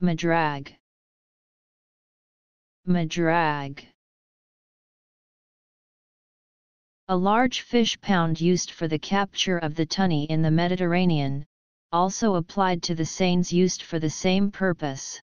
Madrague Madrague A large fish pound used for the capture of the tunny in the Mediterranean, also applied to the seines used for the same purpose.